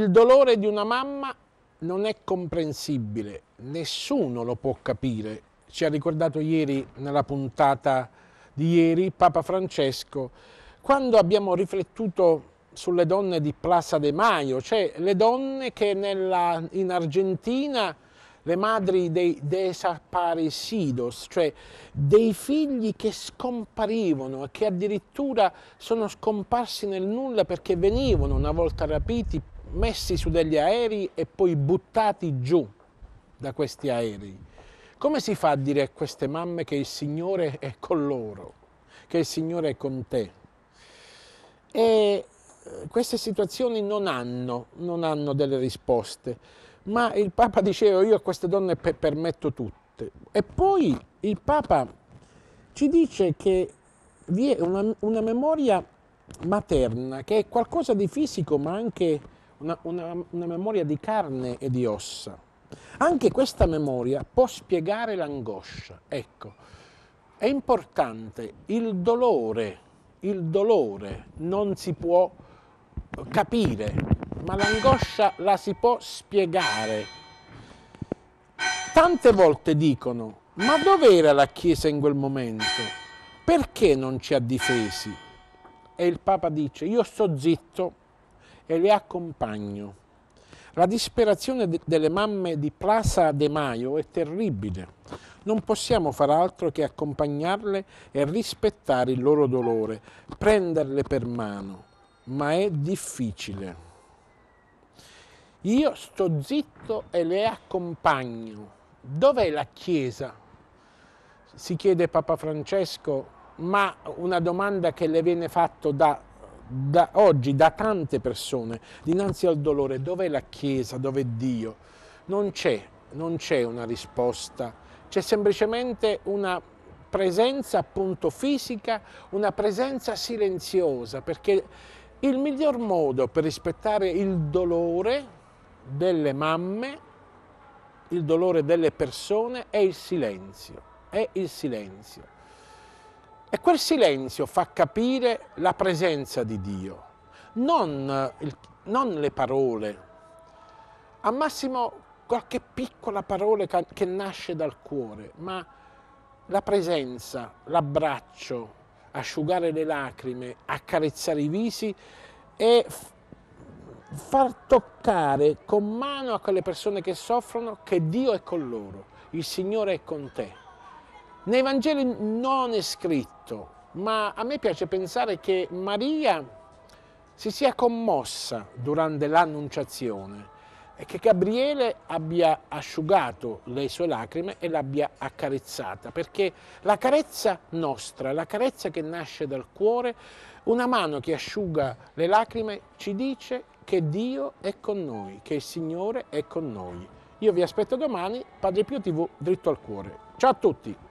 Il dolore di una mamma non è comprensibile, nessuno lo può capire. Ci ha ricordato ieri, nella puntata di ieri, Papa Francesco, quando abbiamo riflettuto sulle donne di Plaza de Mayo, cioè le donne che nella, in Argentina le madri dei desaparecidos, cioè dei figli che scomparivano e che addirittura sono scomparsi nel nulla perché venivano una volta rapiti, messi su degli aerei e poi buttati giù da questi aerei. Come si fa a dire a queste mamme che il Signore è con loro, che il Signore è con te? E eh, queste situazioni non hanno, non hanno delle risposte ma il Papa diceva io a queste donne permetto tutte. E poi il Papa ci dice che vi è una, una memoria materna che è qualcosa di fisico ma anche una, una, una memoria di carne e di ossa. Anche questa memoria può spiegare l'angoscia. Ecco, è importante, il dolore, il dolore non si può capire, ma l'angoscia la si può spiegare. Tante volte dicono, ma dov'era la Chiesa in quel momento? Perché non ci ha difesi? E il Papa dice, io sto zitto e le accompagno. La disperazione de delle mamme di Plaza de Mayo è terribile. Non possiamo far altro che accompagnarle e rispettare il loro dolore, prenderle per mano ma è difficile. Io sto zitto e le accompagno. Dov'è la Chiesa? Si chiede Papa Francesco, ma una domanda che le viene fatta da, da oggi da tante persone dinanzi al dolore. Dov'è la Chiesa? Dov'è Dio? Non c'è, non c'è una risposta, c'è semplicemente una presenza appunto fisica, una presenza silenziosa, perché il miglior modo per rispettare il dolore delle mamme, il dolore delle persone, è il silenzio. È il silenzio. E quel silenzio fa capire la presenza di Dio, non, il, non le parole, al massimo qualche piccola parola che nasce dal cuore, ma la presenza, l'abbraccio, asciugare le lacrime, accarezzare i visi e far toccare con mano a quelle persone che soffrono che Dio è con loro, il Signore è con te. Nei Vangeli non è scritto, ma a me piace pensare che Maria si sia commossa durante l'annunciazione e che Gabriele abbia asciugato le sue lacrime e l'abbia accarezzata, perché la carezza nostra, la carezza che nasce dal cuore, una mano che asciuga le lacrime ci dice che Dio è con noi, che il Signore è con noi. Io vi aspetto domani, Padre Pio TV, dritto al cuore. Ciao a tutti!